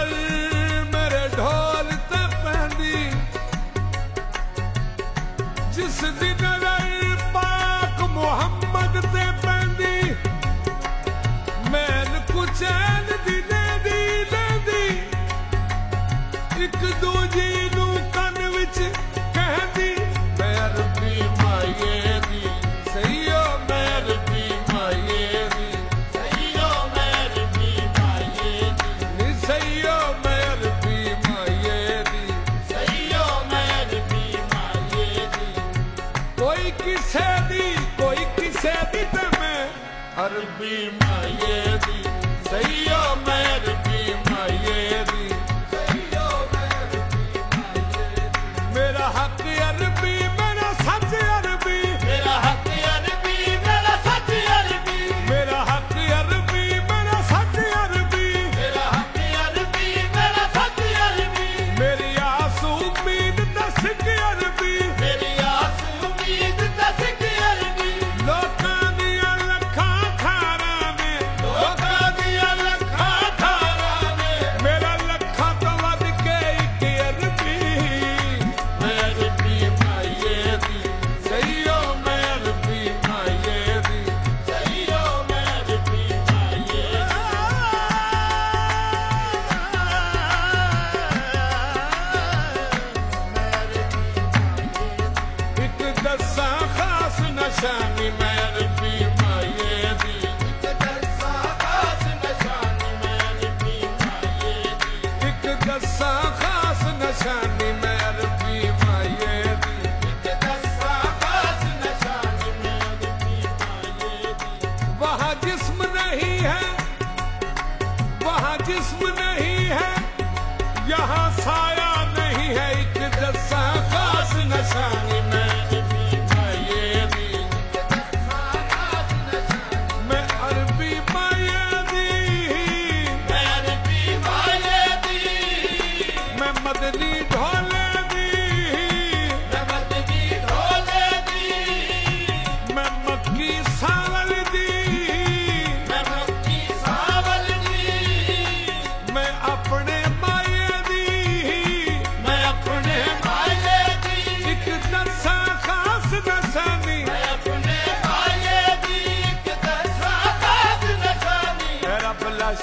पल मेरे ढोल ते जिस दी पाक मोहम्मद ते पहंदी कुछ ਕੋਈ ਕਿਸੇ ਦੀ, ਕੋਈ ਕਿਸੇ ਦੀ ਤੇ ਮੈਂ ਅਰਬੀ ਮਾਏ ਦੀ ਸਈਓ ਮੈਂ ਅਰਬੀ ਮਾਏ ਦੀ।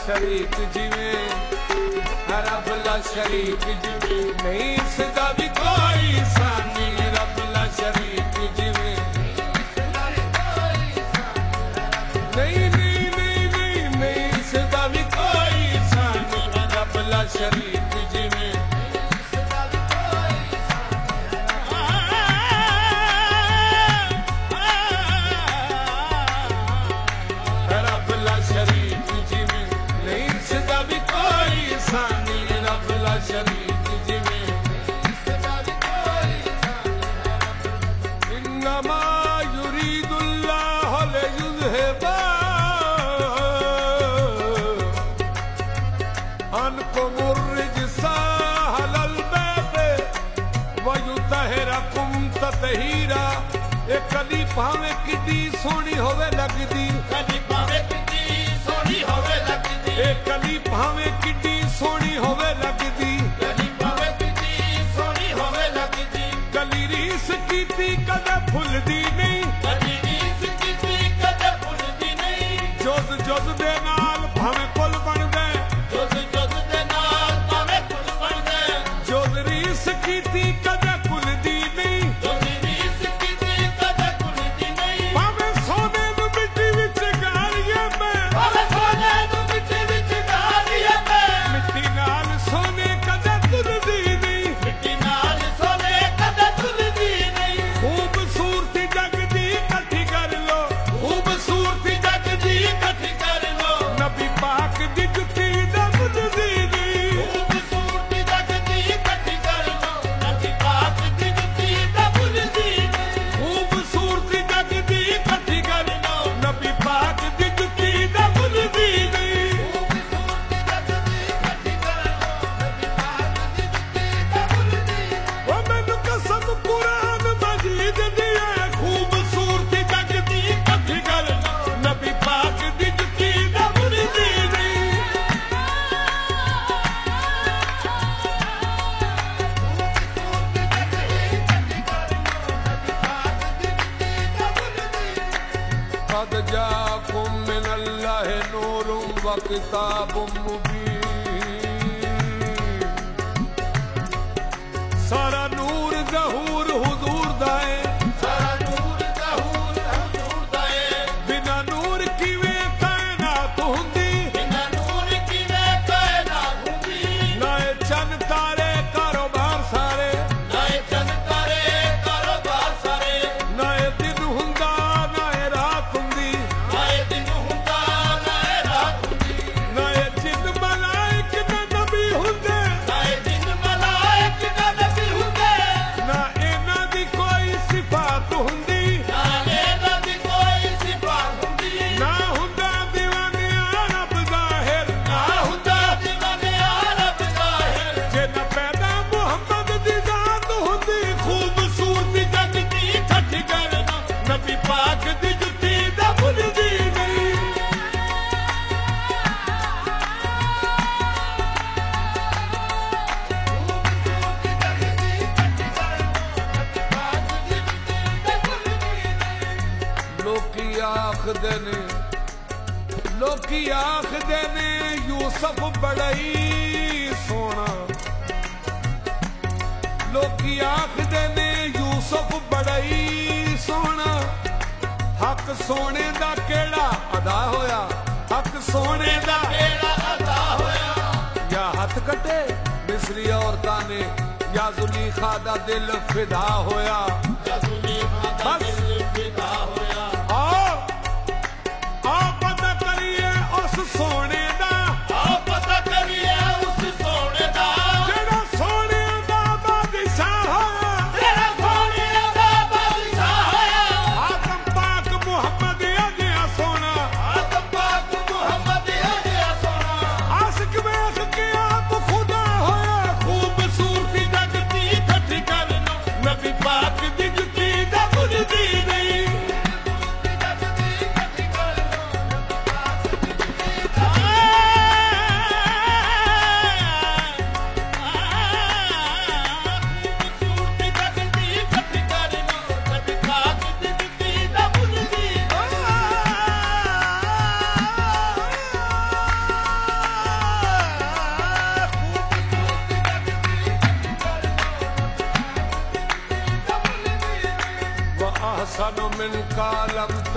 शरीक जिवे रब ला शरीक जीवे। नहीं इसका भी कोई सानी रब शरीक जिवे। नहीं नहीं नहीं नहीं इसका भी कोई सानी रब ला शरीक Pull it. किताब ਹੋਇਆ ਹੱਕ ਸੋਨੇ ਦਾ ਕਿਹੜਾ ਅਦਾ ਹੋਇਆ ਜਾਂ ਹੱਥ ਕੱਟੇ ਮਿਸਰੀ ਔਰਤਾਂ ਨੇ ਜਾਂ ਜ਼ੁਲੀਖਾ ਦਾ ਦਿਲ ਫਿਦਾ ਹੋਇਆ ਬਸ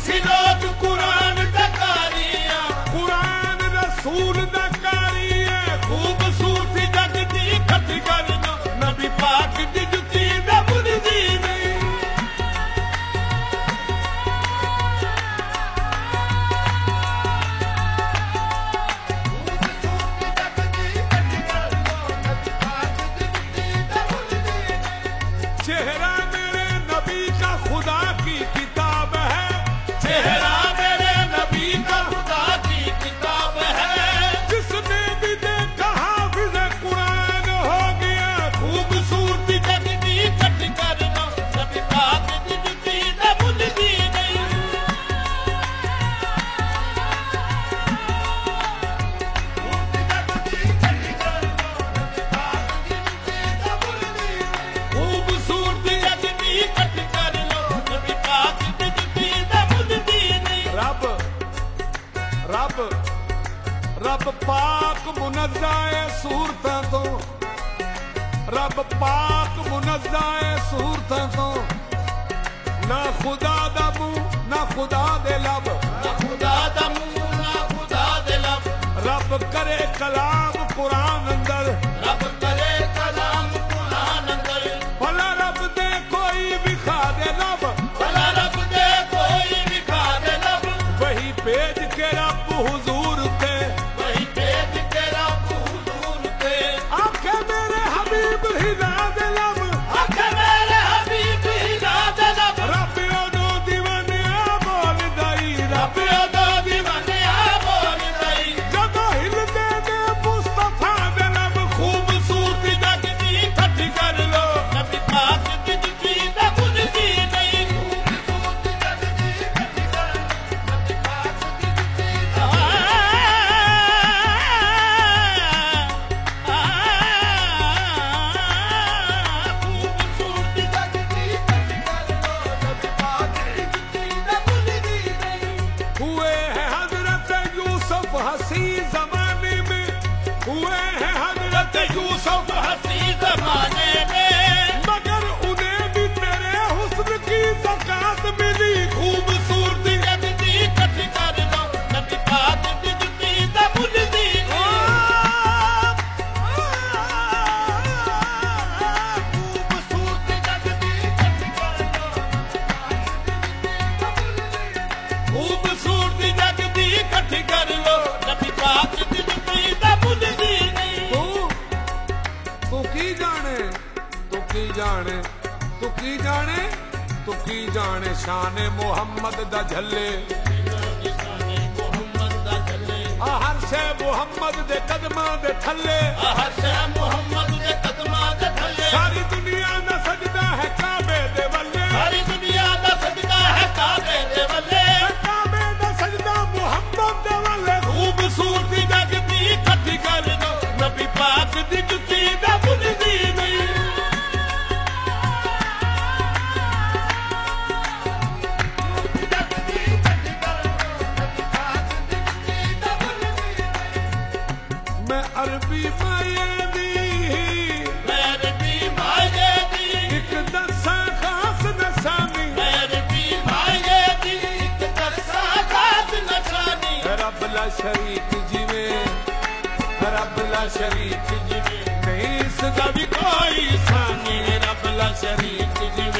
si no ਖੁਦਾ ਦਾ ਮੂੰਹ ਨਾ ਖੁਦਾ ਦੇ ਲਬ ਨਾ ਖੁਦਾ ਦਾ ਮੂੰਹ ਨਾ ਖੁਦਾ ਦੇ ਲਬ ਰੱਬ ਕਰੇ ਕਲਾ ਸ਼ਰਮੇ ਮੁਹੰਮਦ ਦੇ ਕਦਮਾਂ ਦੇ ਥੱਲੇ ਹਰ ਸ਼ਰਮ ਮੁਹੰਮਦ ਦੇ ਕਦਮਾਂ ਦੇ ਥੱਲੇ ਸਾਰੀ ਦੁਨੀਆ ਸ਼ਰੀਕ ਜਿਵੇਂ ਰੱਬ ਲਾ ਸ਼ਰੀਕ ਜਿਵੇਂ ਨਹੀਂ ਇਸ ਦਾ ਵੀ ਕੋਈ ਸਾਨੀ ਰੱਬ ਲਾ ਸ਼ਰੀਕ ਜਿਵੇਂ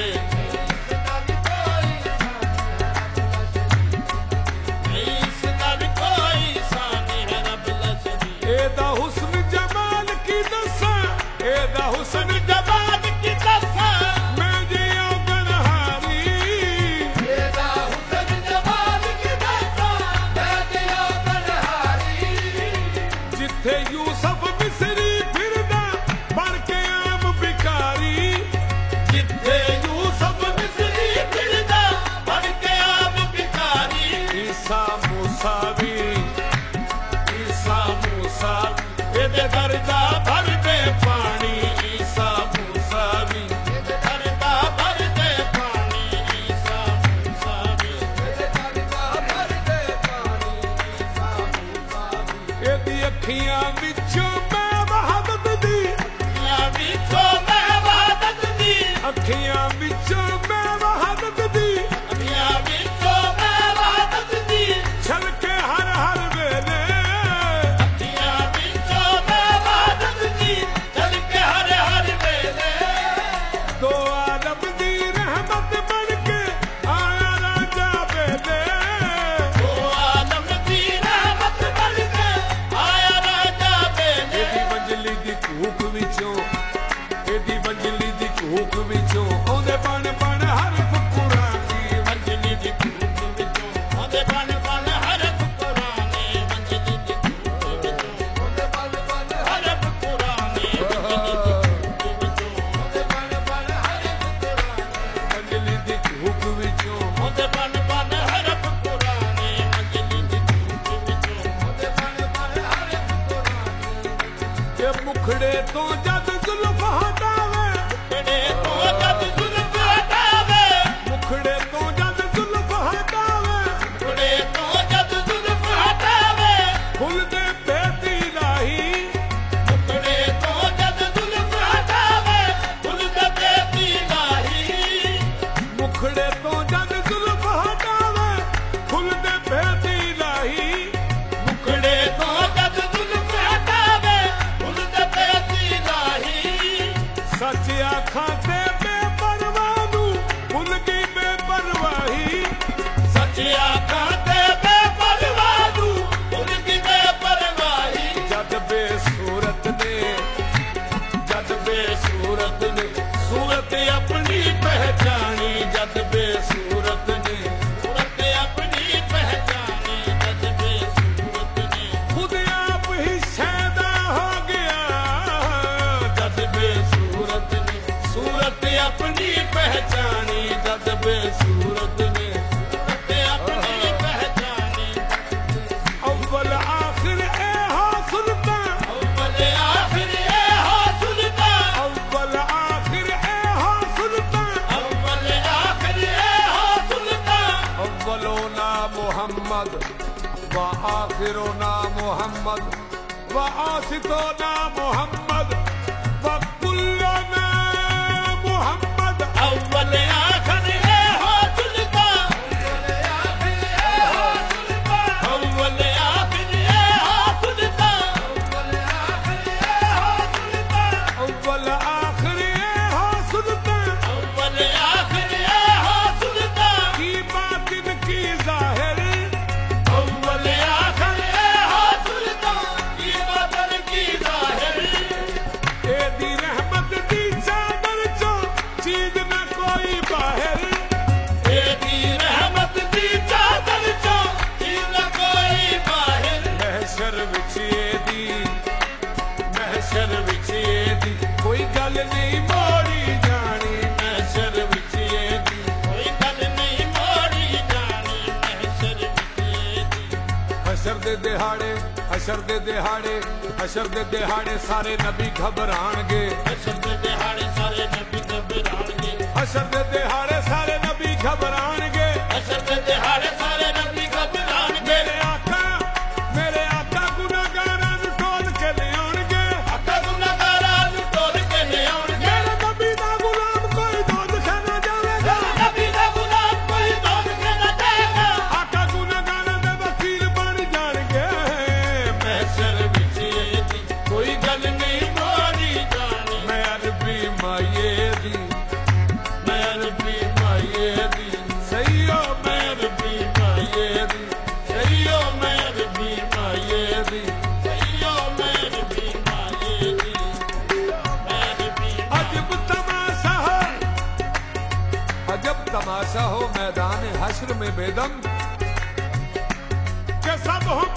व आखिरो ना मोहम्मद व आसितो ना मोहम्मद व कुल्लो ना मोहम्मद ਦੇ ਦਿਹਾੜੇ ਹਸ਼ਰ ਦੇ ਦਿਹਾੜੇ ਹਸ਼ਰ ਦੇ ਦਿਹਾੜੇ ਸਾਰੇ ਨਬੀ ਘਬਰਾਣਗੇ ਹਸ਼ਰ ਦੇ ਦਿਹਾੜੇ ਸਾਰੇ ਨਬੀ ਘਬਰਾਣਗੇ ਹਸ਼ਰ ਦੇ ਦਿਹਾੜੇ ਸਾਰੇ ਨਬੀ ਘਬਰਾਣਗੇ ऐसा हो मैदान हश्र में बेदम। के सब तो हम